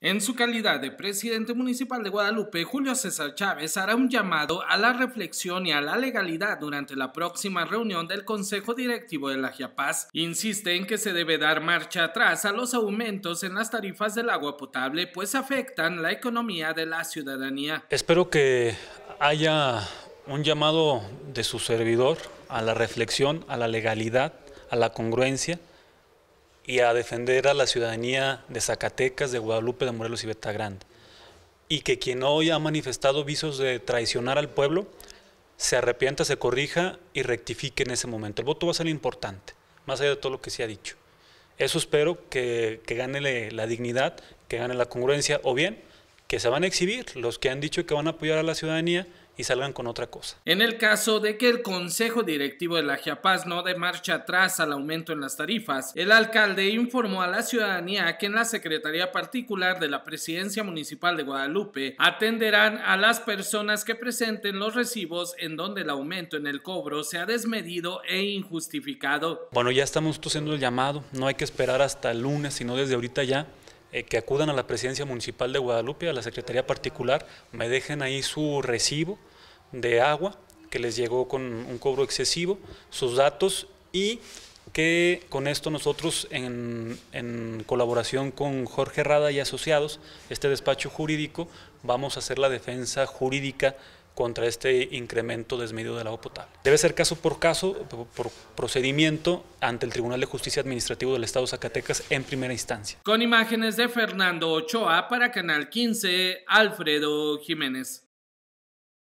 En su calidad de presidente municipal de Guadalupe, Julio César Chávez hará un llamado a la reflexión y a la legalidad durante la próxima reunión del Consejo Directivo de la Giapaz. Insiste en que se debe dar marcha atrás a los aumentos en las tarifas del agua potable, pues afectan la economía de la ciudadanía. Espero que haya un llamado de su servidor a la reflexión, a la legalidad, a la congruencia y a defender a la ciudadanía de Zacatecas, de Guadalupe, de Morelos y Betagrande. Y que quien hoy ha manifestado visos de traicionar al pueblo, se arrepienta, se corrija y rectifique en ese momento. El voto va a ser importante, más allá de todo lo que se ha dicho. Eso espero que, que gane la dignidad, que gane la congruencia, o bien que se van a exhibir los que han dicho que van a apoyar a la ciudadanía y salgan con otra cosa. En el caso de que el Consejo Directivo de la Giapaz no dé marcha atrás al aumento en las tarifas, el alcalde informó a la ciudadanía que en la Secretaría Particular de la Presidencia Municipal de Guadalupe atenderán a las personas que presenten los recibos en donde el aumento en el cobro sea desmedido e injustificado. Bueno, ya estamos haciendo el llamado, no hay que esperar hasta el lunes, sino desde ahorita ya eh, que acudan a la presidencia municipal de Guadalupe, a la secretaría particular, me dejen ahí su recibo de agua que les llegó con un cobro excesivo, sus datos y que con esto nosotros en, en, colaboración con Jorge Rada y asociados, este despacho jurídico, vamos a hacer la defensa jurídica contra este incremento desmedido del agua potable. Debe ser caso por caso, por procedimiento ante el Tribunal de Justicia Administrativo del Estado de Zacatecas en primera instancia. Con imágenes de Fernando Ochoa para Canal 15, Alfredo Jiménez.